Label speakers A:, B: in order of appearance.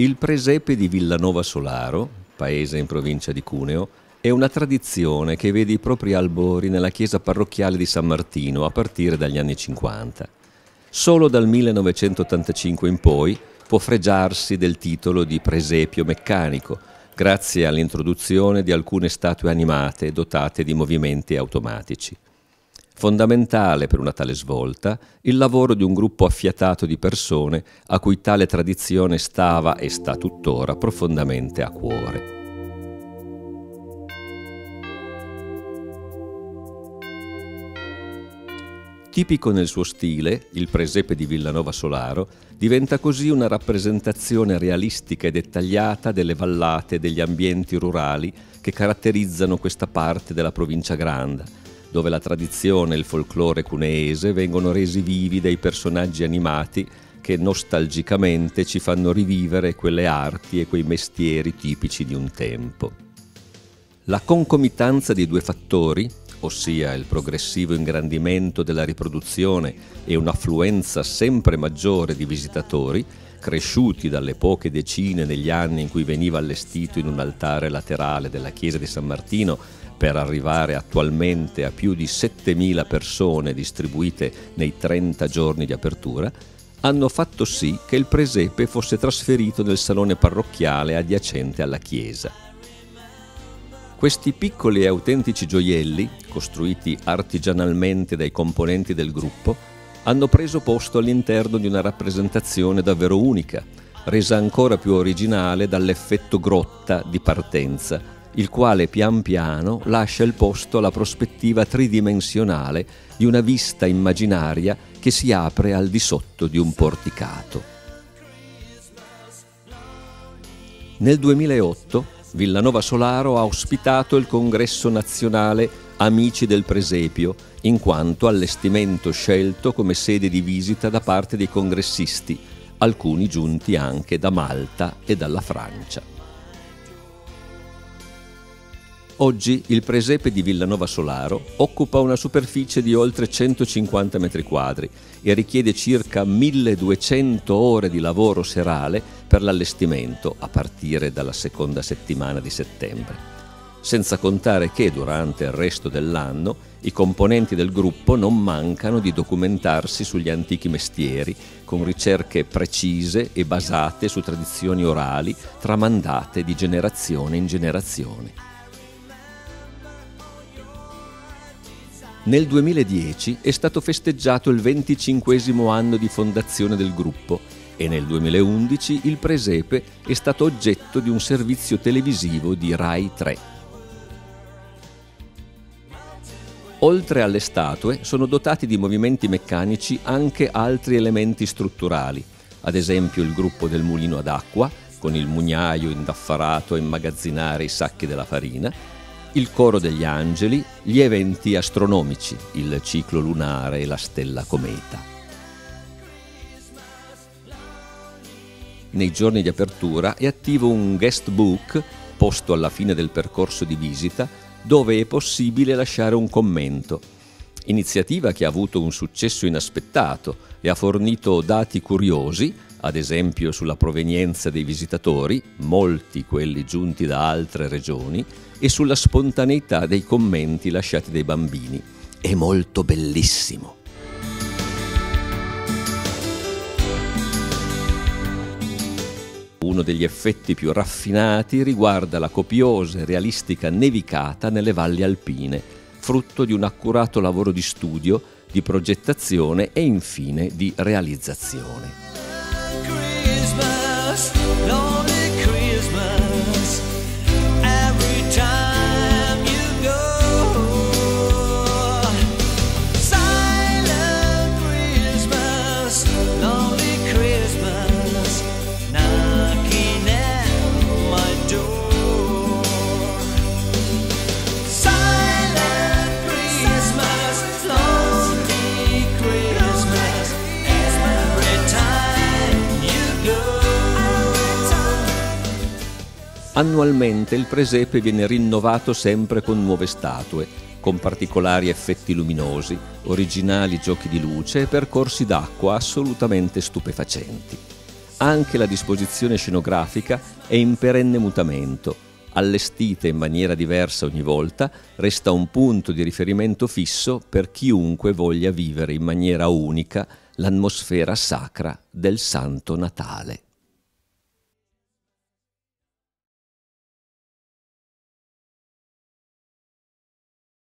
A: Il presepe di Villanova Solaro, paese in provincia di Cuneo, è una tradizione che vede i propri albori nella chiesa parrocchiale di San Martino a partire dagli anni 50. Solo dal 1985 in poi può fregiarsi del titolo di presepio meccanico, grazie all'introduzione di alcune statue animate dotate di movimenti automatici. Fondamentale per una tale svolta il lavoro di un gruppo affiatato di persone a cui tale tradizione stava e sta tuttora profondamente a cuore. Tipico nel suo stile, il presepe di Villanova Solaro diventa così una rappresentazione realistica e dettagliata delle vallate e degli ambienti rurali che caratterizzano questa parte della provincia Granda, dove la tradizione e il folklore cuneese vengono resi vivi dai personaggi animati che nostalgicamente ci fanno rivivere quelle arti e quei mestieri tipici di un tempo. La concomitanza di due fattori, ossia il progressivo ingrandimento della riproduzione e un'affluenza sempre maggiore di visitatori, cresciuti dalle poche decine negli anni in cui veniva allestito in un altare laterale della chiesa di San Martino per arrivare attualmente a più di 7.000 persone distribuite nei 30 giorni di apertura, hanno fatto sì che il presepe fosse trasferito nel salone parrocchiale adiacente alla chiesa. Questi piccoli e autentici gioielli, costruiti artigianalmente dai componenti del gruppo, hanno preso posto all'interno di una rappresentazione davvero unica, resa ancora più originale dall'effetto grotta di partenza il quale pian piano lascia il posto alla prospettiva tridimensionale di una vista immaginaria che si apre al di sotto di un porticato. Nel 2008 Villanova Solaro ha ospitato il congresso nazionale Amici del Presepio, in quanto allestimento scelto come sede di visita da parte dei congressisti, alcuni giunti anche da Malta e dalla Francia. Oggi il presepe di Villanova Solaro occupa una superficie di oltre 150 metri quadri e richiede circa 1200 ore di lavoro serale per l'allestimento a partire dalla seconda settimana di settembre. Senza contare che durante il resto dell'anno i componenti del gruppo non mancano di documentarsi sugli antichi mestieri con ricerche precise e basate su tradizioni orali tramandate di generazione in generazione. Nel 2010 è stato festeggiato il 25 anno di fondazione del gruppo e nel 2011 il presepe è stato oggetto di un servizio televisivo di Rai 3. Oltre alle statue sono dotati di movimenti meccanici anche altri elementi strutturali, ad esempio il gruppo del mulino ad acqua, con il mugnaio indaffarato a immagazzinare i sacchi della farina, il coro degli angeli, gli eventi astronomici, il ciclo lunare e la stella cometa. Nei giorni di apertura è attivo un guest book posto alla fine del percorso di visita dove è possibile lasciare un commento. Iniziativa che ha avuto un successo inaspettato e ha fornito dati curiosi ad esempio sulla provenienza dei visitatori, molti quelli giunti da altre regioni, e sulla spontaneità dei commenti lasciati dai bambini. È molto bellissimo. Uno degli effetti più raffinati riguarda la copiosa e realistica nevicata nelle valli alpine, frutto di un accurato lavoro di studio, di progettazione e infine di realizzazione. Christmas, Lord. Annualmente il presepe viene rinnovato sempre con nuove statue, con particolari effetti luminosi, originali giochi di luce e percorsi d'acqua assolutamente stupefacenti. anche la disposizione scenografica è in perenne mutamento. Allestita in maniera diversa ogni volta, resta un punto di riferimento fisso per chiunque voglia vivere in maniera unica l'atmosfera sacra del Santo Natale.